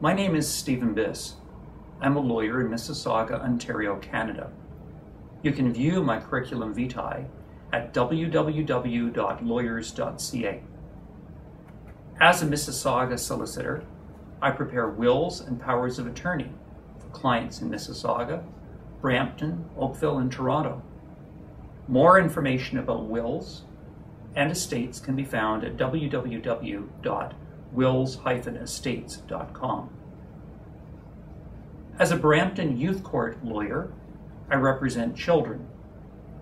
My name is Stephen Biss. I'm a lawyer in Mississauga, Ontario, Canada. You can view my curriculum vitae at www.lawyers.ca. As a Mississauga solicitor, I prepare wills and powers of attorney for clients in Mississauga, Brampton, Oakville, and Toronto. More information about wills and estates can be found at www.wills-estates.com. As a Brampton Youth Court lawyer, I represent children,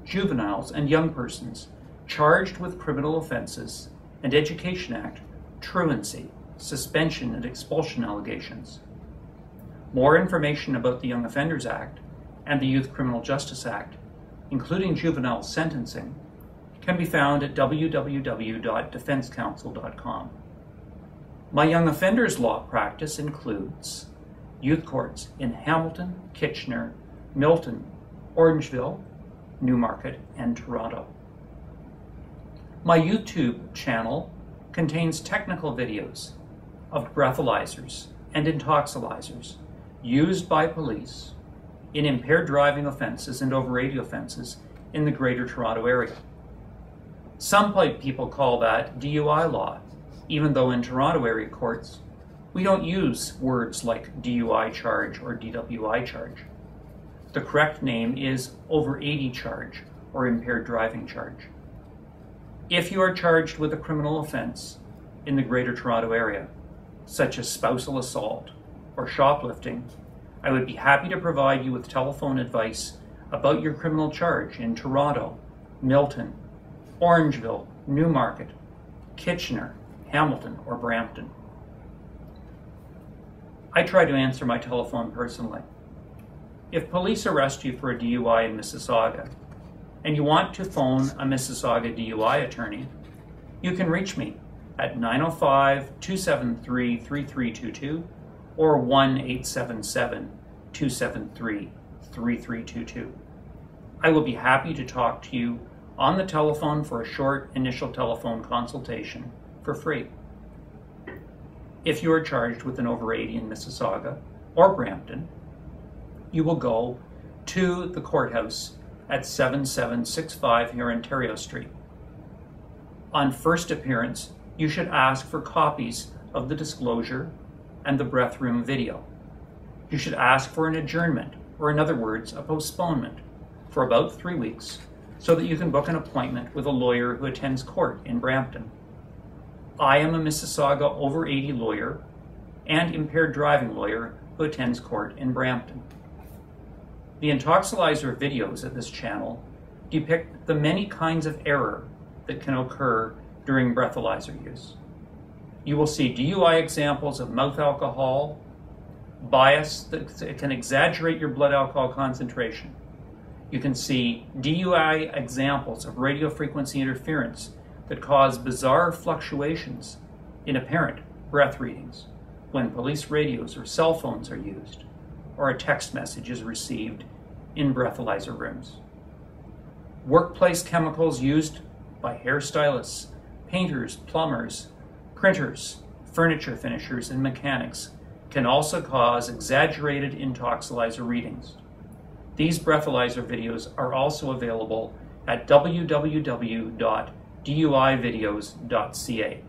juveniles, and young persons charged with criminal offenses and Education Act, truancy, suspension, and expulsion allegations. More information about the Young Offenders Act and the Youth Criminal Justice Act, including juvenile sentencing, can be found at www.defensecounsel.com. My young offenders law practice includes youth courts in Hamilton, Kitchener, Milton, Orangeville, Newmarket, and Toronto. My YouTube channel contains technical videos of breathalyzers and Intoxilyzers used by police in impaired driving offenses and over 80 offenses in the Greater Toronto Area. Some people call that DUI law, even though in Toronto area courts we don't use words like DUI charge or DWI charge. The correct name is over 80 charge or impaired driving charge. If you are charged with a criminal offense in the Greater Toronto Area, such as spousal assault or shoplifting, I would be happy to provide you with telephone advice about your criminal charge in Toronto, Milton, Orangeville, Newmarket, Kitchener, Hamilton, or Brampton. I try to answer my telephone personally. If police arrest you for a DUI in Mississauga and you want to phone a Mississauga DUI attorney, you can reach me at 905 273 3322 or 1 877 273 3322. I will be happy to talk to you on the telephone for a short initial telephone consultation for free if you are charged with an over 80 in Mississauga or Brampton, you will go to the courthouse at 7765 Hurontario Street. On first appearance, you should ask for copies of the disclosure and the breath room video. You should ask for an adjournment, or in other words, a postponement, for about three weeks so that you can book an appointment with a lawyer who attends court in Brampton. I am a Mississauga over 80 lawyer and impaired driving lawyer who attends court in Brampton. The Intoxilyzer videos at this channel depict the many kinds of error that can occur during breathalyzer use. You will see DUI examples of mouth alcohol, bias that can exaggerate your blood alcohol concentration. You can see DUI examples of radio frequency interference that cause bizarre fluctuations in apparent breath readings when police radios or cell phones are used or a text message is received in breathalyzer rooms. Workplace chemicals used by hairstylists, painters, plumbers, printers, furniture finishers, and mechanics can also cause exaggerated Intoxilyzer readings. These breathalyzer videos are also available at www duivideos.ca.